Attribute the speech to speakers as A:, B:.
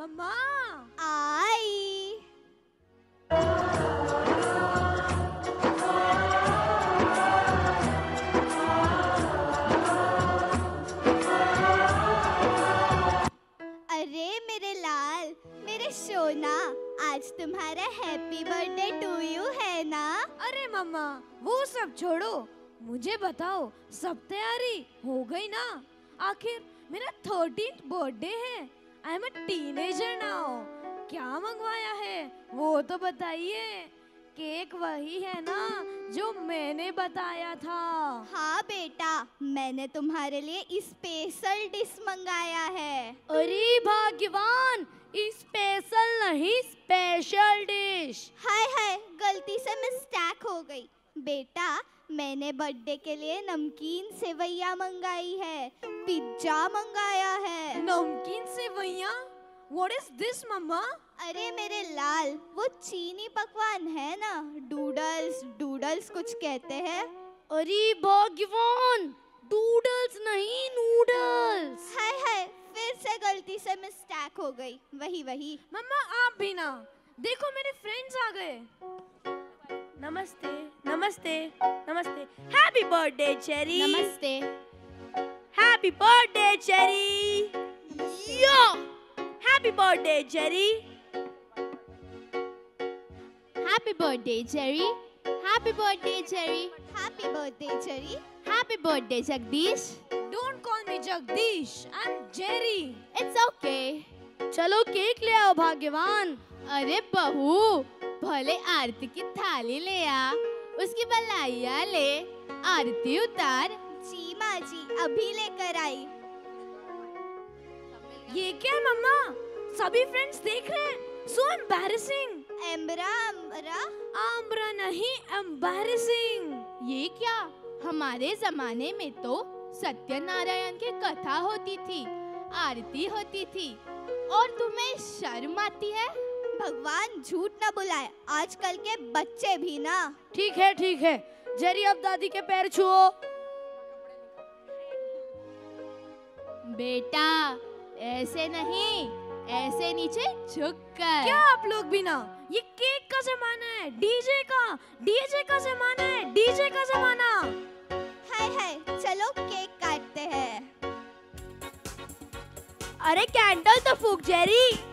A: मम्मा
B: आई अरे मेरे लाल मेरे सोना आज तुम्हारा हैप्पी बर्थडे टू यू है ना?
A: अरे मम्मा वो सब छोड़ो। मुझे बताओ सब तैयारी हो गई ना? आखिर मेरा थर्टीन बर्थडे है। I am a teenager now क्या मंगवाया है? वो तो बताइए। केक वही है ना जो मैंने बताया था।
B: हाँ बेटा मैंने तुम्हारे लिए स्पेशल डिश मंगाया है।
C: अरे भाग्यवान स्पेशल नहीं स्पेशल डिश
B: हाय हाय गलती से मिस्टेक हो गई। बेटा मैंने बर्थडे के लिए नमकीन सेवैया मंगाई है। पिज्जा मंगाया है।
A: नमकीन सेवैया? व्हाट इज़ दिस मम्मा
B: अरे मेरे लाल वो चीनी पकवान है ना। डूडल्स डूडल्स कुछ कहते हैं।
C: अरे भाग्यवान डूडल्स नहीं नूडल्स
B: हाय हाय फिर से गलती से मिस्टेक हो गई। वही वही।
A: मम्मा आप भी ना। देखो मेरे फ्रेंड्स आ गए।
C: नमस्ते नमस्ते नमस्ते। हैप्पी बर्थडे चेरी
B: नमस्ते।
C: Happy birthday Cherry yo happy birthday Cherry
B: happy birthday Jerry happy birthday Jerry happy birthday Jerry happy birthday Jagdish
A: don't call me Jagdish I am Jerry
B: it's okay
C: चलो cake ले आओ भाग्यवान।
B: अरे बहू भले आरती की थाली ले आ उसकी बलाइया ले। आरती उतार। जी माँ जी अभी लेकर आई।
A: ये क्या मम्मा? सभी फ्रेंड्स देख रहे हैं। सो एम्बैरेसिंग
B: एम्बरा अम्बरा?
A: आम्रा नहीं एम्बैरेसिंग
B: ये क्या? हमारे जमाने में तो सत्यनारायण की कथा होती थी आरती होती थी। और तुम्हें शर्म आती है? भगवान झूठ ना बुलाए। आजकल के बच्चे भी ना।
C: ठीक है ठीक है। जेरी अब दादी के पैर छुओ।
B: बेटा ऐसे नहीं ऐसे नीचे झुक कर।
A: क्या आप लोग भी ना? ये केक का जमाना है डीजे का। डीजे का जमाना है डीजे का जमाना।
B: हाय हाय चलो केक काटते हैं।
C: अरे कैंडल तो फूक जेरी।